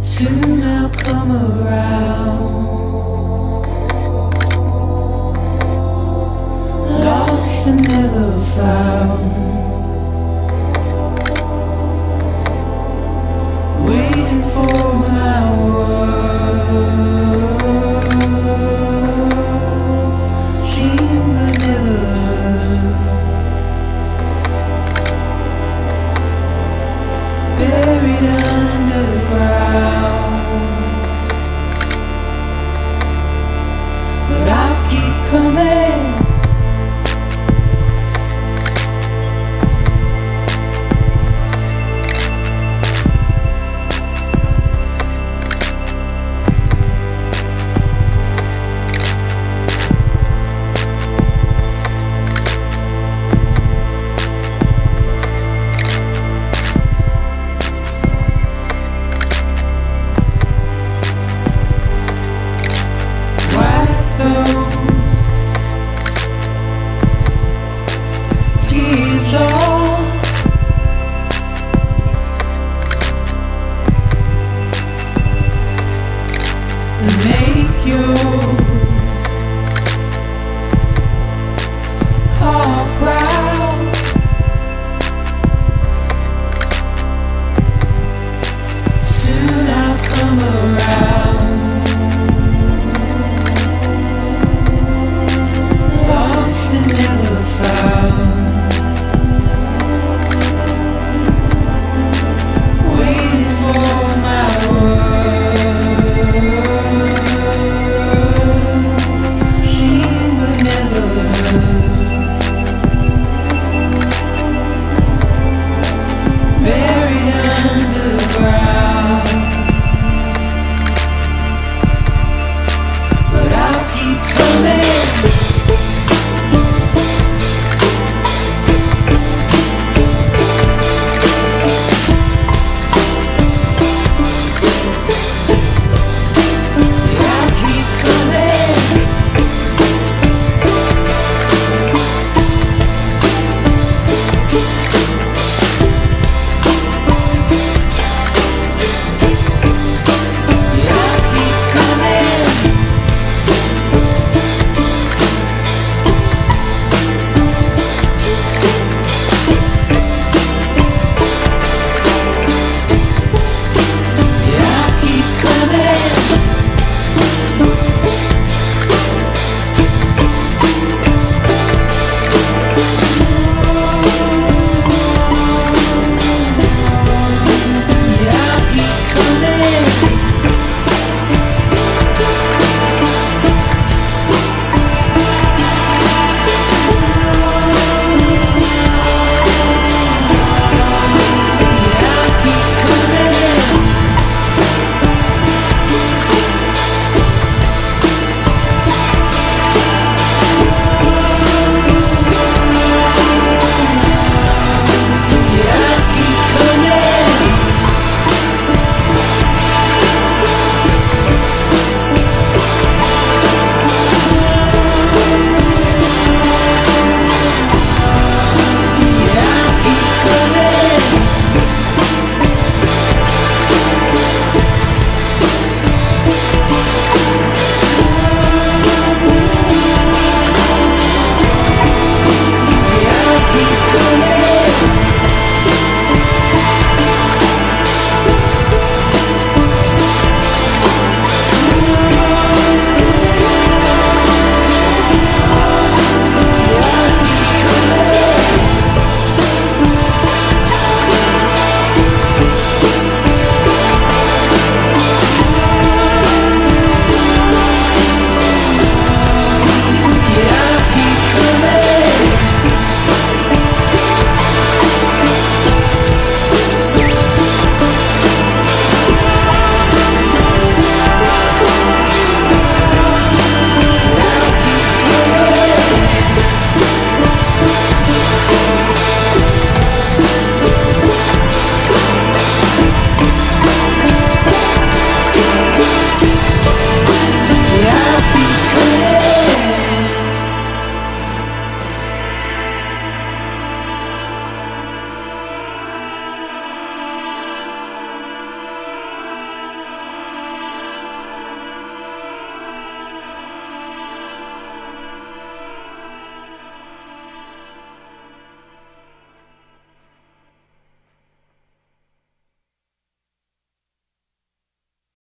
Soon I'll come around, lost and never found. and make you